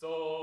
So